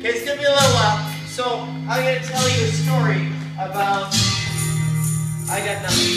Okay, it's gonna be a little while. So I'm gonna tell you a story about. I got nothing.